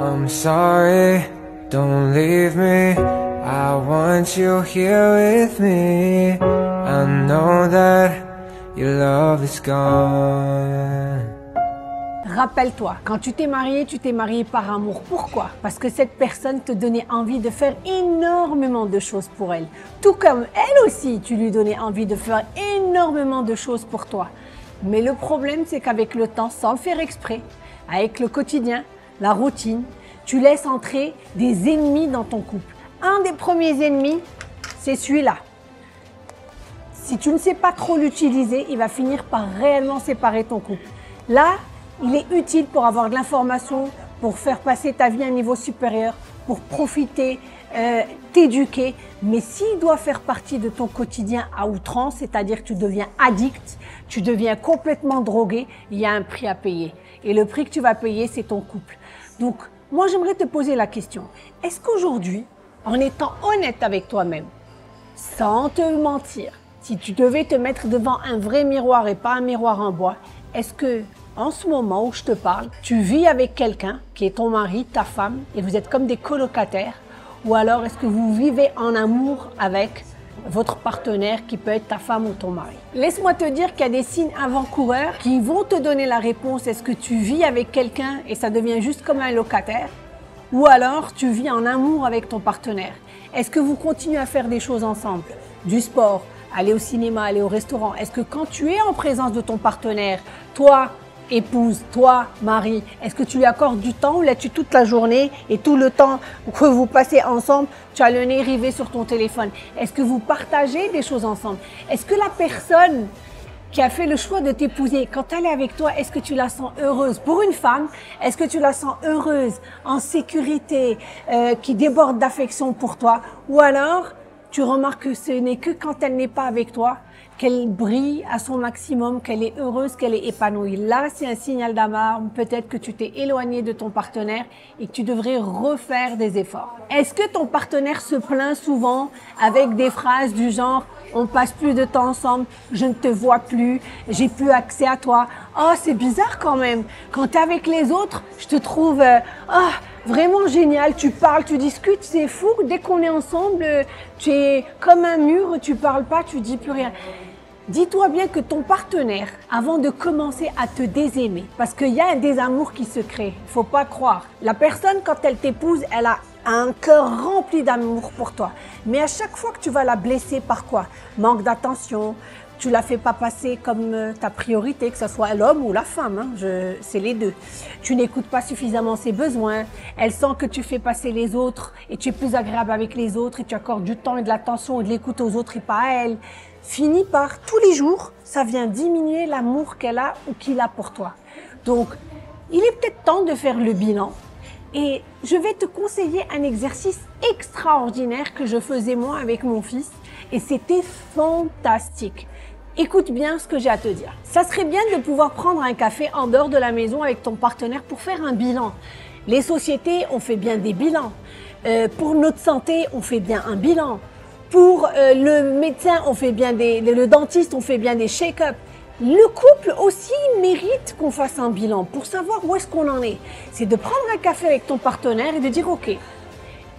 I'm sorry, don't leave me. I want you here with me. I know that your love is gone. Rappelle-toi, quand tu t'es marié, tu t'es marié par amour. Pourquoi? Parce que cette personne te donnait envie de faire énormément de choses pour elle. Tout comme elle aussi, tu lui donnais envie de faire énormément de choses pour toi. Mais le problème, c'est qu'avec le temps, sans le faire exprès, avec le quotidien, la routine, tu laisses entrer des ennemis dans ton couple. Un des premiers ennemis, c'est celui-là. Si tu ne sais pas trop l'utiliser, il va finir par réellement séparer ton couple. Là, il est utile pour avoir de l'information, pour faire passer ta vie à un niveau supérieur, pour profiter, euh, t'éduquer. Mais s'il doit faire partie de ton quotidien à outrance, c'est-à-dire que tu deviens addict, tu deviens complètement drogué, il y a un prix à payer. Et le prix que tu vas payer, c'est ton couple. Donc, moi, j'aimerais te poser la question. Est-ce qu'aujourd'hui, en étant honnête avec toi-même, sans te mentir, si tu devais te mettre devant un vrai miroir et pas un miroir en bois, est-ce que en ce moment où je te parle, tu vis avec quelqu'un qui est ton mari, ta femme, et vous êtes comme des colocataires, ou alors est-ce que vous vivez en amour avec votre partenaire qui peut être ta femme ou ton mari? Laisse-moi te dire qu'il y a des signes avant-coureurs qui vont te donner la réponse. Est-ce que tu vis avec quelqu'un et ça devient juste comme un locataire? Ou alors tu vis en amour avec ton partenaire Est-ce que vous continuez à faire des choses ensemble? Du sport, aller au cinéma, aller au restaurant Est-ce que quand tu es en présence de ton partenaire, toi, épouse, toi, mari, est-ce que tu lui accordes du temps ou là-tu toute la journée et tout le temps que vous passez ensemble, tu as le nez rivé sur ton téléphone? Est-ce que vous partagez des choses ensemble? Est-ce que la personne qui a fait le choix de t'épouser, quand elle est avec toi, est-ce que tu la sens heureuse? Pour une femme, est-ce que tu la sens heureuse, en sécurité, euh, qui déborde d'affection pour toi? Ou alors, tu remarques que ce n'est que quand elle n'est pas avec toi qu'elle brille à son maximum, qu'elle est heureuse, qu'elle est épanouie. Là, c'est un signal d'alarme. Peut-être que tu t'es éloigné de ton partenaire et que tu devrais refaire des efforts. Est-ce que ton partenaire se plaint souvent avec des phrases du genre on passe plus de temps ensemble, je ne te vois plus, j'ai plus accès à toi. Oh, c'est bizarre quand même. Quand tu es avec les autres, je te trouve euh, oh, vraiment génial. Tu parles, tu discutes, c'est fou. Dès qu'on est ensemble, tu es comme un mur, tu parles pas, tu dis plus rien. Dis-toi bien que ton partenaire, avant de commencer à te désaimer, parce qu'il y a un désamour qui se crée, il faut pas croire. La personne, quand elle t'épouse, elle a un cœur rempli d'amour pour toi. Mais à chaque fois que tu vas la blesser par quoi? Manque d'attention, tu la fais pas passer comme euh, ta priorité, que ce soit l'homme ou la femme, hein, c'est les deux. Tu n'écoutes pas suffisamment ses besoins, elle sent que tu fais passer les autres et tu es plus agréable avec les autres et tu accordes du temps et de l'attention et de l'écoute aux autres et pas à elle finit par tous les jours, ça vient diminuer l'amour qu'elle a ou qu'il a pour toi. Donc, il est peut-être temps de faire le bilan. Et je vais te conseiller un exercice extraordinaire que je faisais moi avec mon fils. Et c'était fantastique. Écoute bien ce que j'ai à te dire. Ça serait bien de pouvoir prendre un café en dehors de la maison avec ton partenaire pour faire un bilan. Les sociétés, ont fait bien des bilans. Euh, pour notre santé, on fait bien un bilan. Pour euh, le médecin, on fait bien des, le dentiste, on fait bien des shake-up. Le couple aussi mérite qu'on fasse un bilan pour savoir où est-ce qu'on en est. C'est de prendre un café avec ton partenaire et de dire OK,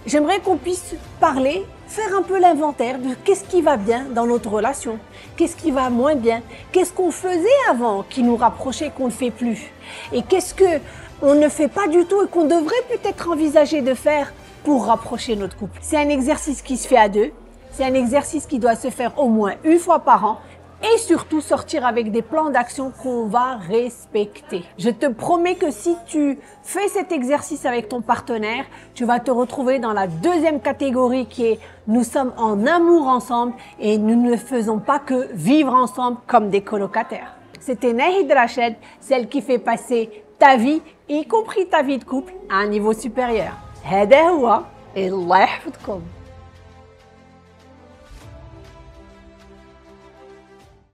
j'aimerais qu'on puisse parler, faire un peu l'inventaire de qu'est-ce qui va bien dans notre relation, qu'est-ce qui va moins bien, qu'est-ce qu'on faisait avant qui nous rapprochait qu'on ne fait plus, et qu'est-ce que on ne fait pas du tout et qu'on devrait peut-être envisager de faire pour rapprocher notre couple. C'est un exercice qui se fait à deux, c'est un exercice qui doit se faire au moins une fois par an et surtout sortir avec des plans d'action qu'on va respecter. Je te promets que si tu fais cet exercice avec ton partenaire, tu vas te retrouver dans la deuxième catégorie qui est nous sommes en amour ensemble et nous ne faisons pas que vivre ensemble comme des colocataires. C'était Nahid Rached, celle qui fait passer ta vie, y compris ta vie de couple, à un niveau supérieur. هذا هو الله يحفظكم